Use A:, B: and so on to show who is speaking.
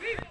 A: Viva!